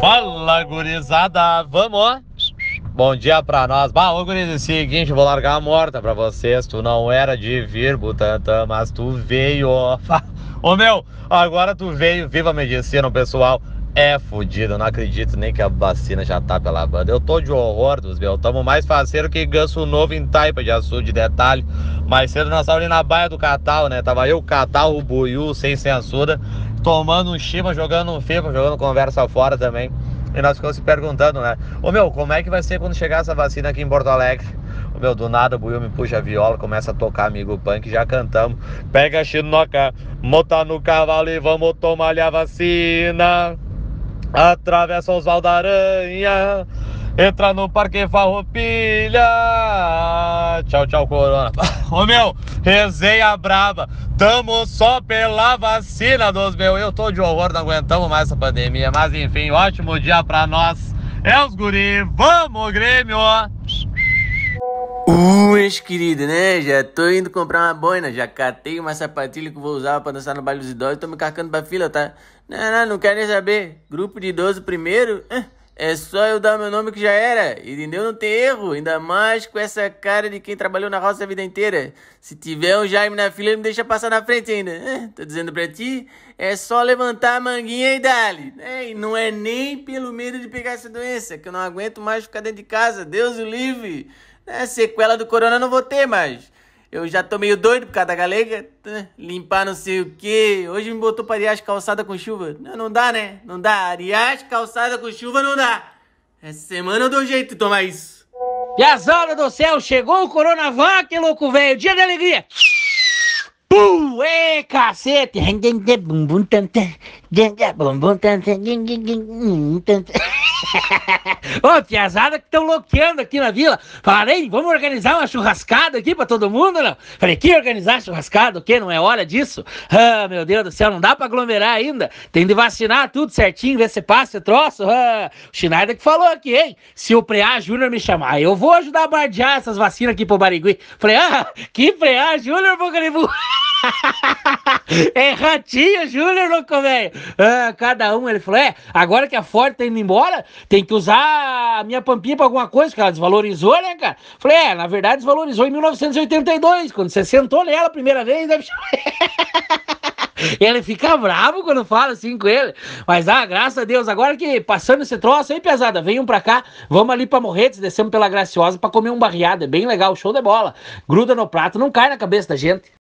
Fala, gurizada, vamos? Bom dia pra nós. Bah, ô gurizada, é seguinte, vou largar a morta pra vocês. Tu não era de vir, Butantan, mas tu veio. Ô meu, agora tu veio, viva a medicina, pessoal. É fudido, não acredito nem que a vacina já tá pela banda. Eu tô de horror dos meus. Tamo mais faceiro que ganso novo em taipa de açude de detalhe. Mais cedo nós ali na baia do Catal, né? Tava eu, Catal, o Buiu, sem censura, tomando um chiva, jogando um FIFA, jogando conversa fora também. E nós ficamos se perguntando, né? Ô meu, como é que vai ser quando chegar essa vacina aqui em Porto Alegre? Ô meu, do nada o Buiu me puxa a viola, começa a tocar amigo punk, já cantamos. Pega a chinoca, monta no cavalo e vamos tomar a vacina. Atravessa os Aranha, entra no Parque Farroupilha. Tchau, tchau, Corona. Ô meu, resenha braba. Tamo só pela vacina dos meus. Eu tô de horror, não aguentamos mais essa pandemia. Mas enfim, ótimo dia pra nós. É os guri, vamos Grêmio! Uh, meus queridos, né? Já tô indo comprar uma boina, já catei uma sapatilha que vou usar pra dançar no baile dos idosos, tô me carcando pra fila, tá? Não, não, não quero nem saber. Grupo de idoso primeiro? É só eu dar meu nome que já era, entendeu? Não tem erro, ainda mais com essa cara de quem trabalhou na roça a vida inteira. Se tiver um Jaime na fila, me deixa passar na frente ainda. tô dizendo pra ti, é só levantar a manguinha e dali. É, e não é nem pelo medo de pegar essa doença, que eu não aguento mais ficar dentro de casa, Deus o livre. É, sequela do corona não vou ter mais. Eu já tô meio doido por causa da galega. Né? Limpar não sei o que. Hoje me botou pra arear as calçadas com chuva. Não, não dá, né? Não dá. Arear as calçadas com chuva não dá. Essa semana eu dou jeito de tomar isso. Piazada do céu, chegou o Coronavac, louco velho. Dia de alegria. Pum! Ê, cacete! Ô, piazada que estão loqueando aqui na vila. Falei, vamos organizar uma churrascada aqui pra todo mundo, não? Falei, que organizar churrascada? O quê? Não é hora disso? Ah, meu Deus do céu, não dá pra aglomerar ainda. Tem de vacinar tudo certinho, ver se passa esse troço. Ah, o Schneider que falou aqui, hein? Se o Preá Júnior me chamar, eu vou ajudar a bardear essas vacinas aqui pro Barigui. Falei, ah, que Preá Júnior, Bocaribu? é ratinho, Júnior, louco, velho. Ah, cada um, ele falou, é, agora que a Ford tá indo embora, tem que usar a minha pampinha pra alguma coisa, que ela desvalorizou, né, cara? Falei, é, na verdade desvalorizou em 1982, quando você sentou nela a primeira vez, deve... ele fica bravo quando fala assim com ele. Mas, ah, graças a Deus, agora que passando esse troço aí, pesada, venham pra cá, vamos ali pra Morretes, descemos pela Graciosa pra comer um barriado, é bem legal, show de bola. Gruda no prato, não cai na cabeça da gente.